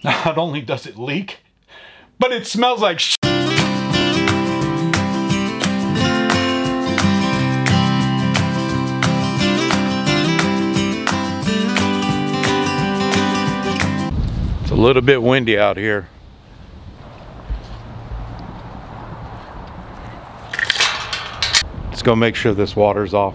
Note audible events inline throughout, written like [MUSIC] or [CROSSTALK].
[LAUGHS] Not only does it leak, but it smells like sh It's a little bit windy out here. Let's go make sure this water's off.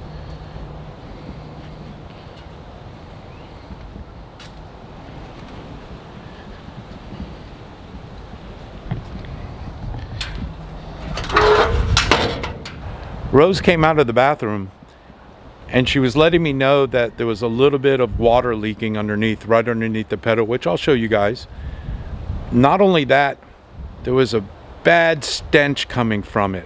Rose came out of the bathroom and she was letting me know that there was a little bit of water leaking underneath, right underneath the pedal, which I'll show you guys. Not only that, there was a bad stench coming from it.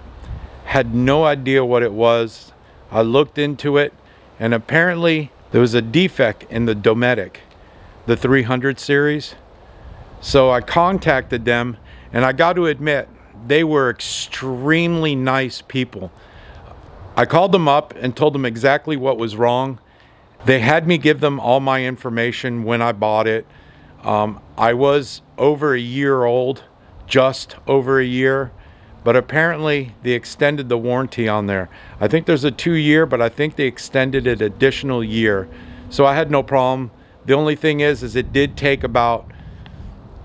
Had no idea what it was. I looked into it and apparently there was a defect in the Dometic, the 300 series. So I contacted them and I got to admit, they were extremely nice people. I called them up and told them exactly what was wrong. They had me give them all my information when I bought it. Um, I was over a year old, just over a year, but apparently they extended the warranty on there. I think there's a two year, but I think they extended it additional year. So I had no problem. The only thing is, is it did take about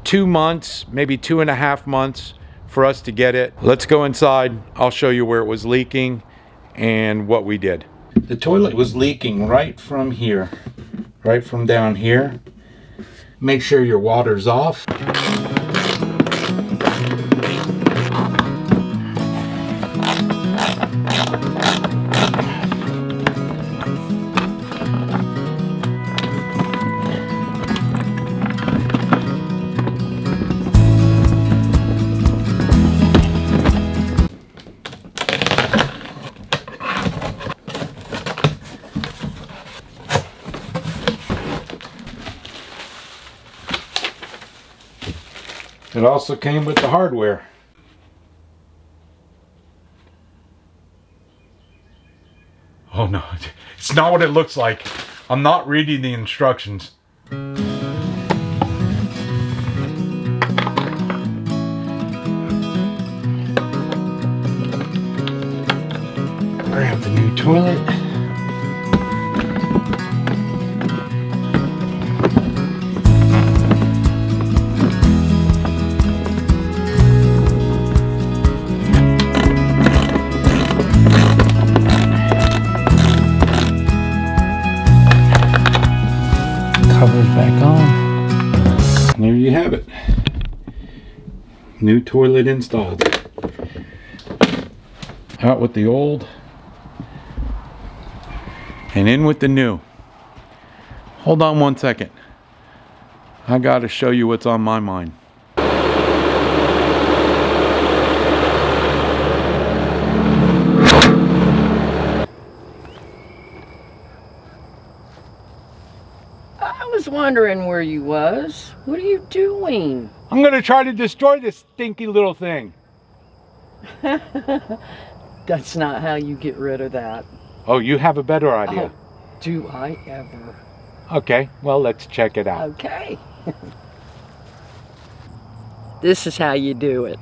two months, maybe two and a half months for us to get it. Let's go inside. I'll show you where it was leaking and what we did. The toilet was leaking right from here, right from down here. Make sure your water's off. It also came with the hardware. Oh no, it's not what it looks like. I'm not reading the instructions. Grab the new toilet. Covers back on. There you have it. New toilet installed. Out with the old and in with the new. Hold on one second. I got to show you what's on my mind. I was wondering where you was. What are you doing? I'm going to try to destroy this stinky little thing. [LAUGHS] That's not how you get rid of that. Oh, you have a better oh, idea. Oh, do I ever? Okay, well, let's check it out. Okay. [LAUGHS] this is how you do it.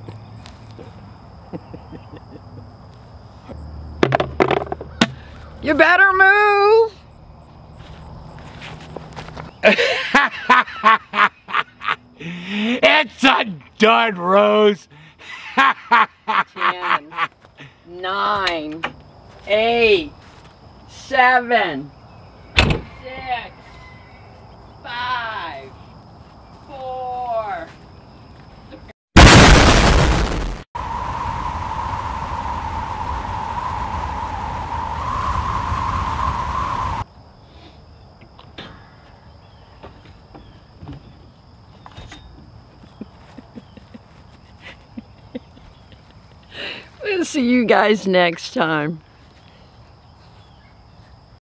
[LAUGHS] you better move. [LAUGHS] it's a dud, Rose. Ten, nine, eight, seven, We'll see you guys next time.